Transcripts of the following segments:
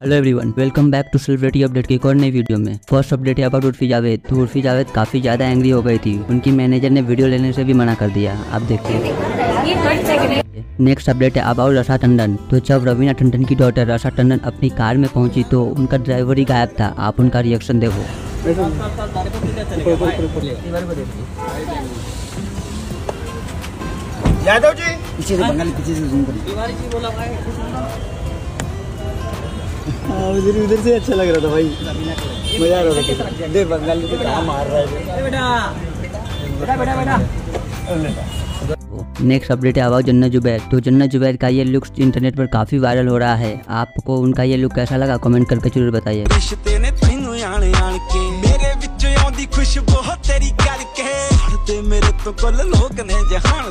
Hello everyone welcome back to celebrity update की एक और नई वीडियो में। फ़र्स्ट अपडेट है अबाउट उर्फी जावेद तो उर्फी जावेद काफ़ी ज़्यादा एंग्री हो गई थी। उनकी मैनेजर ने वीडियो लेने से भी मना कर दिया। आप देखिए। नेक्स्ट अपडेट है अबाउट रसा टंडन। तो जब रवीना टंडन की डॉटर रसा टंडन अपनी कार में पहुँची तो उनका ड्राइवर ही गायब था। आप उनका रिएक्शन देखो। यादव जी! पीछे से बंगाली पीछे से जूम करिए उधर उधर से अच्छा लग रहा था भाई। मज़ा आ रहा था दे बंगाली तो कहाँ मार रहा है नेक्स्ट अपडेट है अबाउट जन्नत जुबैर। तो जन्नत जुबैर का ये लुक इंटरनेट पर काफ़ी वायरल हो रहा है। आपको उनका ये लुक कैसा लगा? कमेंट करके ज़रूर बताइए। तो लोग ने जहान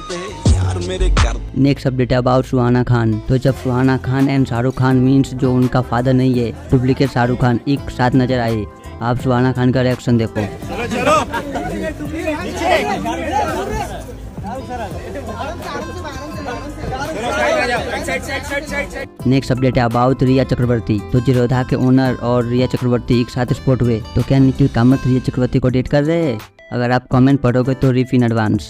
next update about Suhana Khan तो जब सुहाना खान एंड शाहरुख खान मीन्स जो उनका फादर नहीं है डुप्लीकेट शाहरुख खान एक साथ नज़र आए। आप सुहाना खान का रिएक्शन देखो। चलो नेक्स्ट अपडेट है अबाउट रिया चक्रवर्ती। तो जिरोधा के ओनर और रिया चक्रवर्ती एक साथ स्पोर्ट हुए। तो क्या निखिल, कामत रिया चक्रवर्ती को डेट कर रहे हैं? अगर आप कमेंट पढ़ोगे तो रिफ इन एडवांस